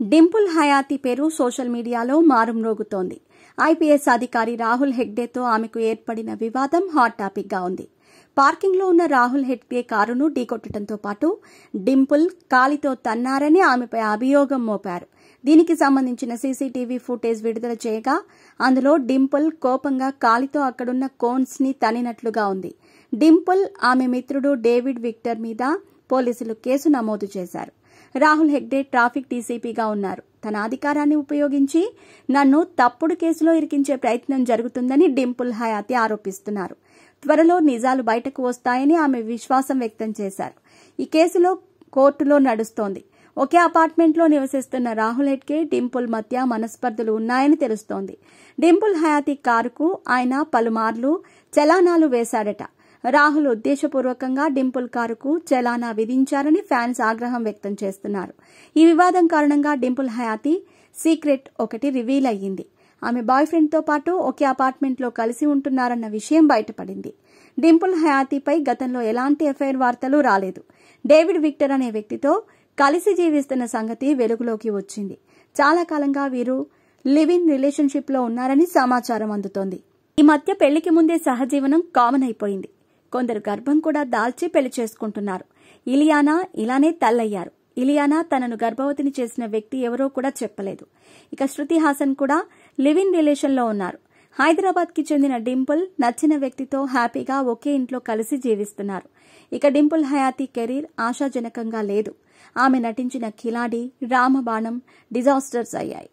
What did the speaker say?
డింపుల్ హయాతి పేరు సోషల్ మీడియాలో మారుమ్రోగుతోంది ఐపీఎస్ అధికారి రాహుల్ హెగ్డేతో ఆమెకు ఏర్పడిన వివాదం హాట్ టాపిక్గా ఉంది. పార్కింగ్లో ఉన్న రాహుల్ హెగ్డే కారును ఢీకొట్టడంతో పాటు డింపుల్ కాలితో తన్నారని ఆమెపై అభియోగం మోపారు. దీనికి సంబంధించిన సీసీటీవీ ఫుటేజ్ విడుదల చేయగా అందులో డింపుల్ కోపంగా కాలితో అక్కడున్న కోన్స్ని తనినట్లుగా ఉంది. డింపుల్ ఆమె మిత్రుడు డేవిడ్ విక్టర్ మీద పోలీసులు కేసు నమోదు చేశారు. రాహుల్ హెగ్డే ట్రాఫిక్ డీసీపీగా ఉన్నారు. తన అధికారాన్ని ఉపయోగించి నన్ను తప్పుడు కేసులో ఇరికించే ప్రయత్నం జరుగుతుందని డింపుల్ హయాతి ఆరోపిస్తున్నారు. త్వరలో నిజాలు బయటకు వస్తాయని ఆమె విశ్వాసం వ్యక్తం చేశారు. ఈ కేసులో కోర్టులో నడుస్తోంది. ఒకే అపార్ట్మెంట్లో నివసిస్తున్న రాహుల్ హెడ్కే డింపుల్ మధ్య మనస్పర్ధలు ఉన్నాయని తెలుస్తోంది. డింపుల్ హయాతి కారుకు ఆయన పలుమార్లు చలానాలు వేశాడట. రాహుల్ ఉద్దేశపూర్వకంగా డింపుల్ కారుకు చలానా విధించారని ఫ్యాన్స్ ఆగ్రహం వ్యక్తం చేస్తున్నారు. ఈ వివాదం కారణంగా డింపుల్ హయాతి సీక్రెట్ ఒకటి రివీల్ అయ్యింది. ఆమె బాయ్ ఫ్రెండ్తో పాటు ఒకే అపార్ట్మెంట్లో కలిసి ఉంటున్నారన్న విషయం బయటపడింది. డింపుల్ హయాతీపై గతంలో ఎలాంటి ఎఫ్ఐఆర్ వార్తలు రాలేదు. డేవిడ్ విక్టర్ అనే వ్యక్తితో కలిసి జీవిస్తున్న సంగతి వెలుగులోకి వచ్చింది. చాలా కాలంగా వీరు లివ్ ఇన్ రిలేషన్షిప్లో ఉన్నారని సమాచారం అందుతోంది. ఈ మధ్య పెళ్ళికి ముందే సహజీవనం కామన్ అయిపోయింది. కొందరు గర్భం కూడా దాల్చి పెళ్ళి చేసుకుంటున్నారు. ఇలియానా ఇలానే తల్లయ్యారు. ఇలియానా తనను గర్భవతిని చేసిన వ్యక్తి ఎవరో కూడా చెప్పలేదు. ఇక శృతి హాసన్ కూడా లివ్ ఇన్ రిలేషన్లో ఉన్నారు. హైదరాబాద్కి చెందిన డింపుల్ నచ్చిన వ్యక్తితో హ్యాపీగా ఒకే ఇంట్లో కలిసి జీవిస్తున్నారు. ఇక డింపుల్ హయాతి కెరీర్ ఆశాజనకంగా లేదు. ఆమె నటించిన కిలాడి రామబాణం డిజాస్టర్స్ అయ్యాయి.